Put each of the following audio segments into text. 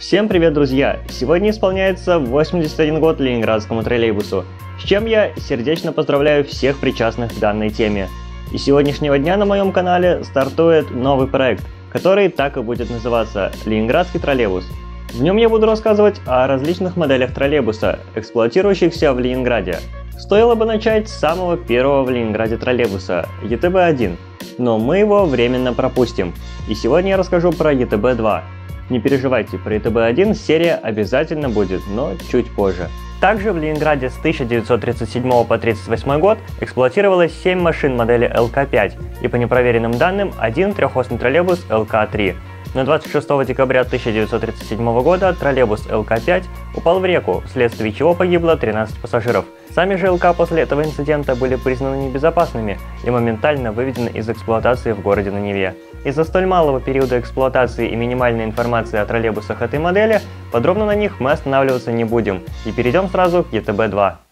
Всем привет, друзья! Сегодня исполняется 81 год Ленинградскому троллейбусу, с чем я сердечно поздравляю всех причастных к данной теме. И сегодняшнего дня на моем канале стартует новый проект, который так и будет называться «Ленинградский троллейбус». В нем я буду рассказывать о различных моделях троллейбуса, эксплуатирующихся в Ленинграде. Стоило бы начать с самого первого в Ленинграде троллейбуса – ЕТБ-1, но мы его временно пропустим. И сегодня я расскажу про ЕТБ-2. Не переживайте, про ЕТБ-1 серия обязательно будет, но чуть позже. Также в Ленинграде с 1937 по 1938 год эксплуатировалось 7 машин модели ЛК-5 и по непроверенным данным один трехосный троллейбус ЛК-3. Но 26 декабря 1937 года троллейбус ЛК-5 упал в реку, вследствие чего погибло 13 пассажиров. Сами же ЛК после этого инцидента были признаны небезопасными и моментально выведены из эксплуатации в городе на Неве. Из-за столь малого периода эксплуатации и минимальной информации о троллейбусах этой модели, подробно на них мы останавливаться не будем и перейдем сразу к ЕТБ-2.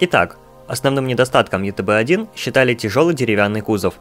Итак, основным недостатком ЕТБ-1 считали тяжелый деревянный кузов.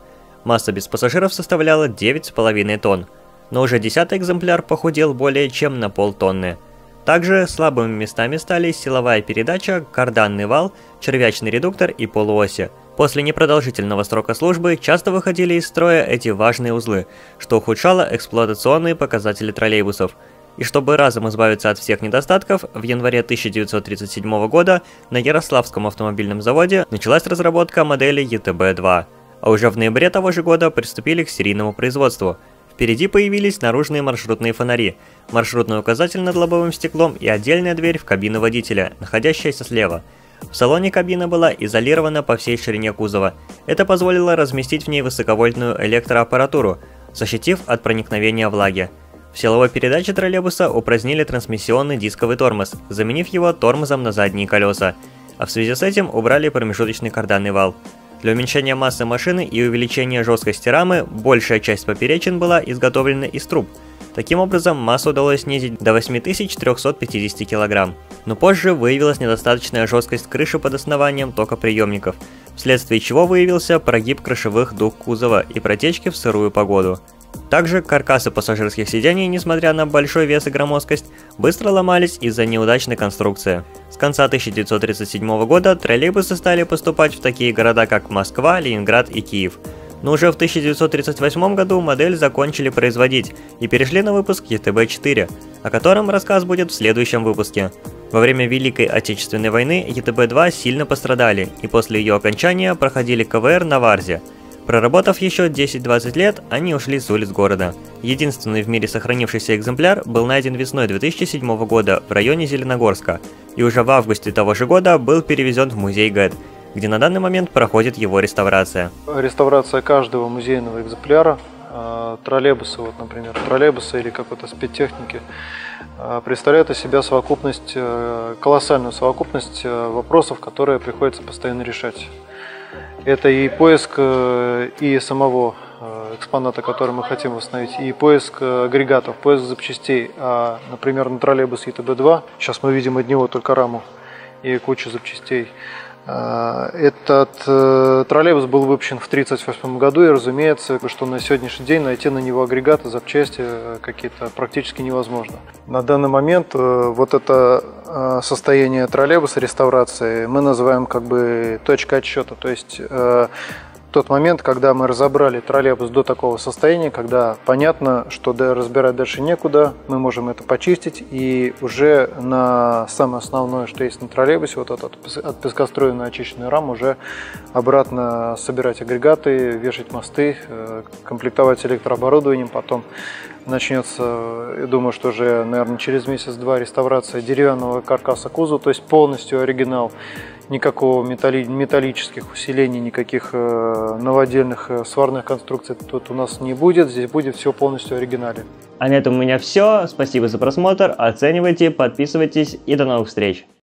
Масса без пассажиров составляла 9,5 тонн, но уже десятый экземпляр похудел более чем на полтонны. Также слабыми местами стали силовая передача, карданный вал, червячный редуктор и полуоси. После непродолжительного срока службы часто выходили из строя эти важные узлы, что ухудшало эксплуатационные показатели троллейбусов – и чтобы разом избавиться от всех недостатков, в январе 1937 года на Ярославском автомобильном заводе началась разработка модели ЕТБ-2, а уже в ноябре того же года приступили к серийному производству. Впереди появились наружные маршрутные фонари, маршрутный указатель над лобовым стеклом и отдельная дверь в кабину водителя, находящаяся слева. В салоне кабина была изолирована по всей ширине кузова. Это позволило разместить в ней высоковольтную электроаппаратуру, защитив от проникновения влаги. В силовой передаче троллейбуса упразднили трансмиссионный дисковый тормоз, заменив его тормозом на задние колеса, а в связи с этим убрали промежуточный карданный вал. Для уменьшения массы машины и увеличения жесткости рамы большая часть поперечин была изготовлена из труб. Таким образом, массу удалось снизить до 8350 кг. Но позже выявилась недостаточная жесткость крыши под основанием токоприемников, вследствие чего выявился прогиб крышевых дуг кузова и протечки в сырую погоду. Также каркасы пассажирских сидений, несмотря на большой вес и громоздкость, быстро ломались из-за неудачной конструкции. С конца 1937 года троллейбусы стали поступать в такие города, как Москва, Ленинград и Киев. Но уже в 1938 году модель закончили производить и перешли на выпуск ЕТБ-4, о котором рассказ будет в следующем выпуске. Во время Великой Отечественной войны ЕТБ-2 сильно пострадали и после ее окончания проходили КВР на Варзе – Проработав еще 10-20 лет, они ушли с улиц города. Единственный в мире сохранившийся экземпляр был найден весной 2007 года в районе Зеленогорска, и уже в августе того же года был перевезен в музей ГЭД, где на данный момент проходит его реставрация. Реставрация каждого музейного экземпляра, а, троллейбуса, вот, например, троллейбуса или какой-то спецтехники, а, представляет из себя совокупность, э, колоссальную совокупность э, вопросов, которые приходится постоянно решать. Это и поиск э, и самого э, экспоната, который мы хотим восстановить, и поиск э, агрегатов, поиск запчастей. А, например, на троллейбус ИТБ-2, сейчас мы видим от него только раму и кучу запчастей. А, этот троллейбус был выпущен в 1938 году, и разумеется, что на сегодняшний день найти на него агрегаты, запчасти какие-то практически невозможно. На данный момент вот это состояние троллейбуса реставрации мы называем как бы точкой отсчета, то есть тот момент, когда мы разобрали троллейбус до такого состояния, когда понятно, что разбирать дальше некуда, мы можем это почистить и уже на самое основное, что есть на троллейбусе, вот этот от пескоструйную очищенную раму, уже обратно собирать агрегаты, вешать мосты, э, комплектовать электрооборудованием, потом начнется, я думаю, что уже, наверное, через месяц-два реставрация деревянного каркаса кузова, то есть полностью оригинал никакого металли, металлических усилений, никаких э, новодельных э, сварных конструкций тут у нас не будет. Здесь будет все полностью оригинале. А на этом у меня все. Спасибо за просмотр. Оценивайте, подписывайтесь и до новых встреч.